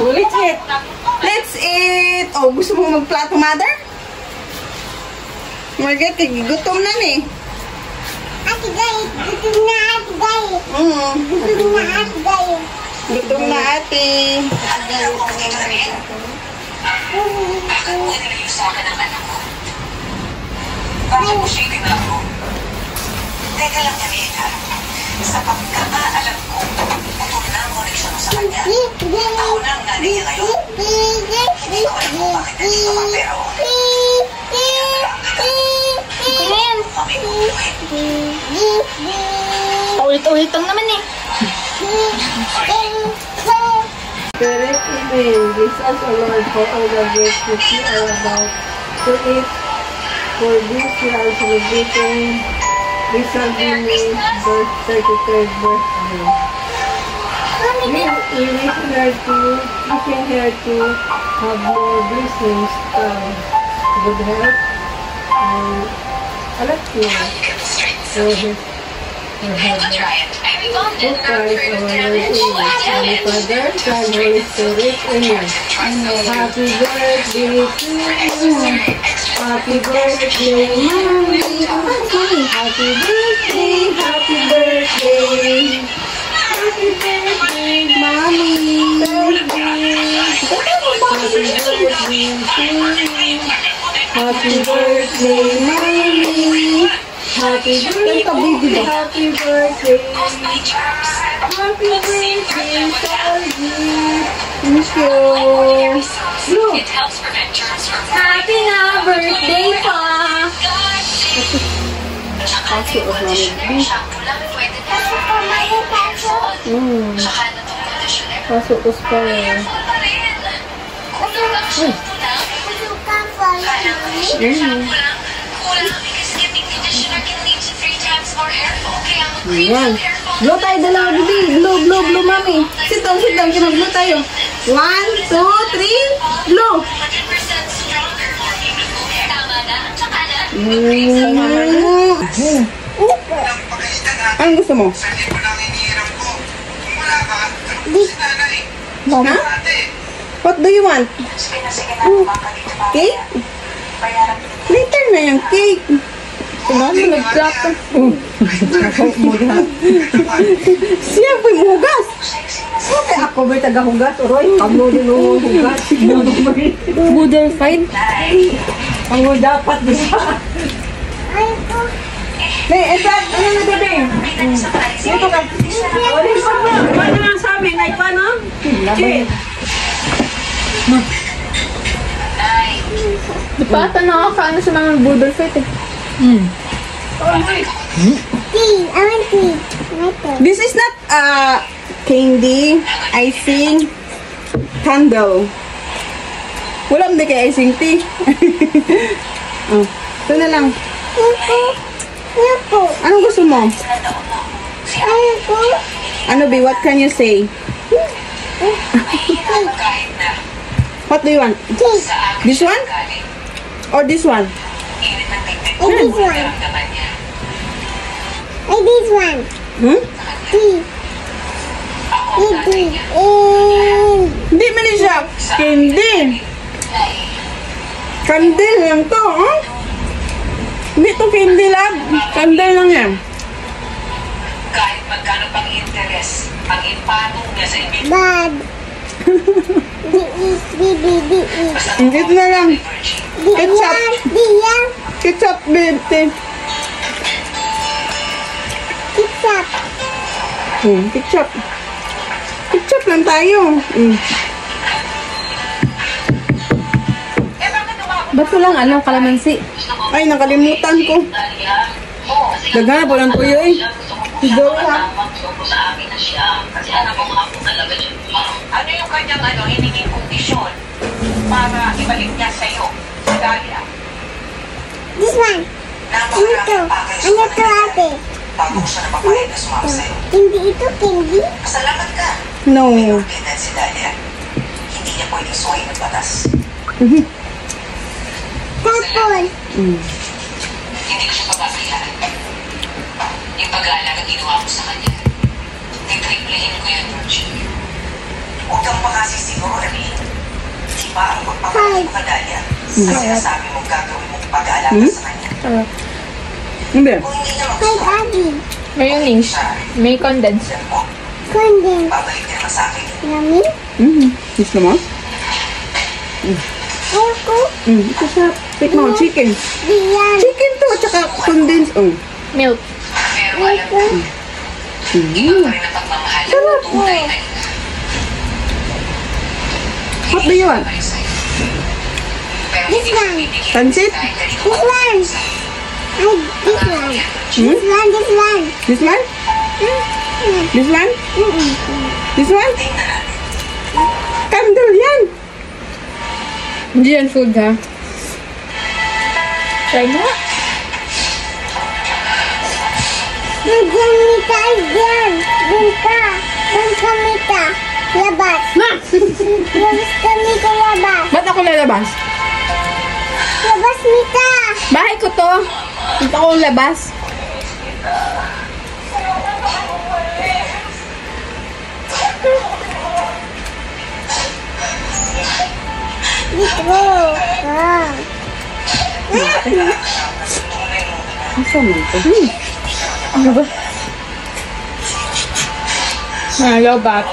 Oh, let's eat. Let's eat. Oh, gusto mo magplato, mother? Margaret, gutom na ni. Ate guys, gutom na ate guys. Mm. Gutom na ate guys. Gutom na ate. Bakit mo siya itinako? Teka lang, Janita. Sa pagkakaalam ko, putol na ang koneksyon sa kanya. Ako na ang nanay ngayon. Hindi ko alam kung bakit nandito ka, pero. Paulit-ulit lang naman eh. Spirit email, this us, O Lord, for all the you are about to eat. For this you are celebrating this Albini birth 33rd birthday. We, wish her to, wishing her to have more blessings, um, good health, and a lot more for his, her. Who Christ our Lord is, Son, Holy Spirit, Amen. Happy birthday to you. Happy birthday, Mommy. Happy birthday, happy birthday. Happy birthday, Mommy. Happy birthday to you. Happy birthday, Mommy. Happy birthday, happy birthday. Happy birthday, Charlie. Thank you. It helps prevent germs from Happy birthday, Pa. How cute was Mommy? Mm. Ayan. Blow tayo dalawa, bibi. Blow, blow, blow, mami. Sit down, sit down. Kinag-blow tayo. One, two, three, blow. 100% stronger, more beautiful hair. Tama na. Tsaka na. Mm. Anong gusto mo? Ano? Ate, What do you want? Cake? Later na yung cake. Mo, nagplato. Siya po yung hugas. Okay, ako yung taga-hugas? Oroy, kamo din mo hugas. Boodle fight? Ang dapat di ba? Hey, ito, ano na bebe? Dito ka. Wala pa ba? Paano nga sa amin? Ay, paano? Che. Di pa ata nakakaano sa mga boodle fight eh. Tea, I want. This is not uh, candy, icing, candle. Wala mo kay icing tea. oh, ito na lang. Ayoko. Ayoko. Anong gusto mo? Ayoko. Ano, B? What can you say? What do you want? This one? Or this one? And this one. And this one. Hmm? Niya. And Hindi man siya. Candy. Candle lang to, huh? Hindi to candy lang. Candle lang yan. Kahit magkano pang interes, ang ipatong niya sa ibig bad. Dito na lang. Ketchup. Ketchup, babe. Ketchup. Hmm, ketchup. Ketchup lang tayo. Hmm. Ba't walang ano, kalamansi? Ay, nakalimutan ko. mo? Dagana po ng tuyo eh. Sigaw ko siya. Kasi alam mo ako talaga siya. Ano yung kanyang ano, hiningin kondisyon para ibalik niya sa'yo? Sa Dalia. This one. Ano to? Ano to ate? Ano to? Hindi ito candy? Salamat ka. No. May ordinan si Dalia. Hindi niya pwedeng suwayin ang batas. Tapon. Mm. Hindi ko siya pagkakayaan. Yung pag-aalaga ginawa ko sa kanya. Titriplehin ko yun, Virginia. Huwag kang pakasisiguro, Rin. Di ba ang pagpapalagay ko ka, Dalia? Sa sinasabi pag-aalaga Hmm? sa kanya. Hindi. Kung hindi niya Kay. Mayonnaise. May condensed. Condensed. babalik naman sa akin. Yummy. Mm-hmm. Gusto mo? Ayoko. Mm. Ito sa pick mo, chicken. Diyan. Chicken to, tsaka condensed. Oh. Milk. Ko, Mm. tunay na ina. What do you want? This ko one. ganito This one. Ay, this one. Hmm? This one, this one. This one? This one? This one? Tingnan natin. Candle yan! Hindi yan food ha. Try mo nga. Diyan Mita, diyan. Doon ka. Doon ka, Mita. Labas. Ma! Labas ka, Mita, labas. Ba't ako lalabas? Bahay ko to. Dito ko labas. Dito. Ah. Asa mo ito? Ano ba? Ah, lobat.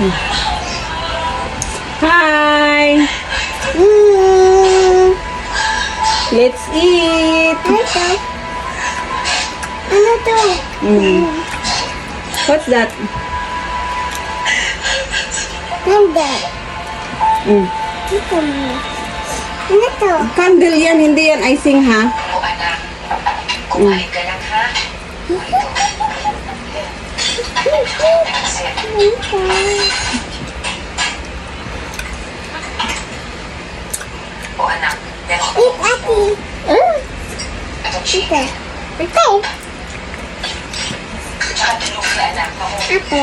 Hi! Mm. Let's eat! Ano to? Ano to? Mm. What's that? Hindi. Mm. Ano to? Candle yan, hindi yan icing ha? Anak, kumain ka lang ha. Ito. Kasi o anak, meron Ate. Mm. chicken. Ito. Tsaka tilupia anak. Ako, Ito.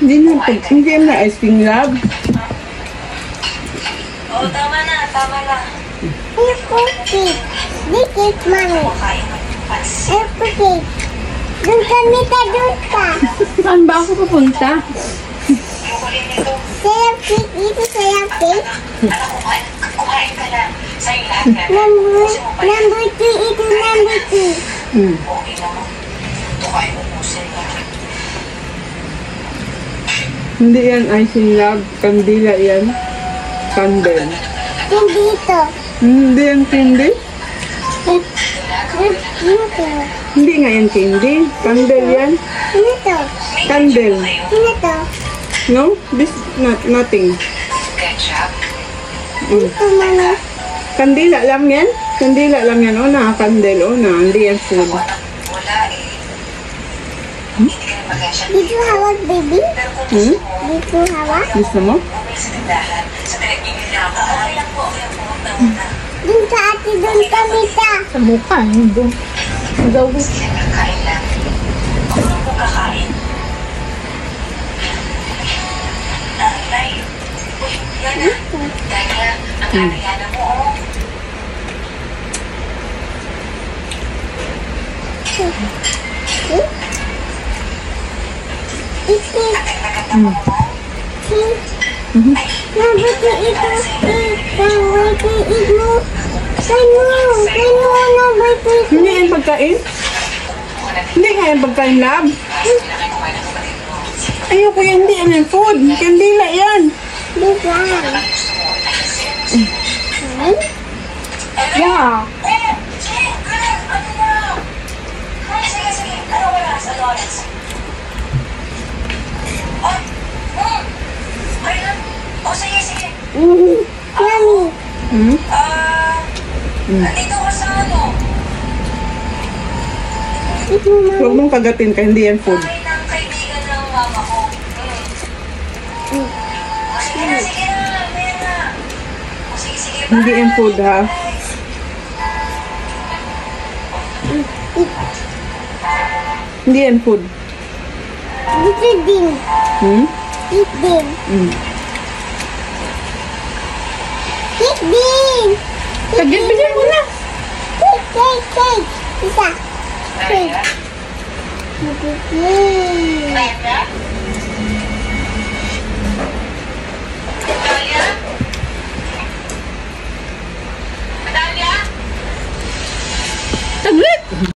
Hindi na, Kumain ka. hindi na icing love. O, tama na, tama na. Ayoko cake. Di cake, Mami. Kumakain ng pansit. Ayoko cake. Doon ka. Doon ka. Saan ba ako pupunta? Ayoko rin nito. Sayap cake. Ito sayap cake. Anak, kumain, kumain ka na. Number, number two. Ito number two. Mm. Okay naman. Ito kayo ubusin. Hindi yan icing love. Kandila yan. Candle. Hindi ito. Hindi yan candy. Ano to? Hindi nga yan candy. Candle yan. Ano to? Candle. Ano to? No? This not nothing. Ketchup. Mm. Ito, Mami. Kandila lang yan. Kandila lang yan. O na, candle. O na, hindi yan food. Wala eh. Hindi ka na mag-ketchup. Dito hawak, baby. Hmm? gusto mo, Dito hawak. Gusto mo? sa. Sa. Doon ka, ate. Doon ka, Mita. Sa mukha. Hindi. Gawin. Sige, kakain lang. Lang po kakain. Ah, Nay. Uy, Yana. Dahil ang ana-yana mo, oh. Hindi yan pagkain? Hindi nga yan pagkain mo. Ayoko yan. Hindi yan yan food. Kandila yan. This Oh. Oh, sige, sige. Mm. Yummy. Hmm? Ah, nandito ka sa ano? Huwag mong kagatin ka. Hindi yan food. Bahay ng kaibigan ng mama ko. Hmm. Oh, sige na, sige na. Ayan na. Oh, sige, sige. Bye. Hindi yan food ha. Hindi Indian food. Eating. Hmm? Eating. Hmm. Eating. Kaget bisa muna. Cake, cake, cake. Isa. Cake. Cake. Ya? Ya? Taglit!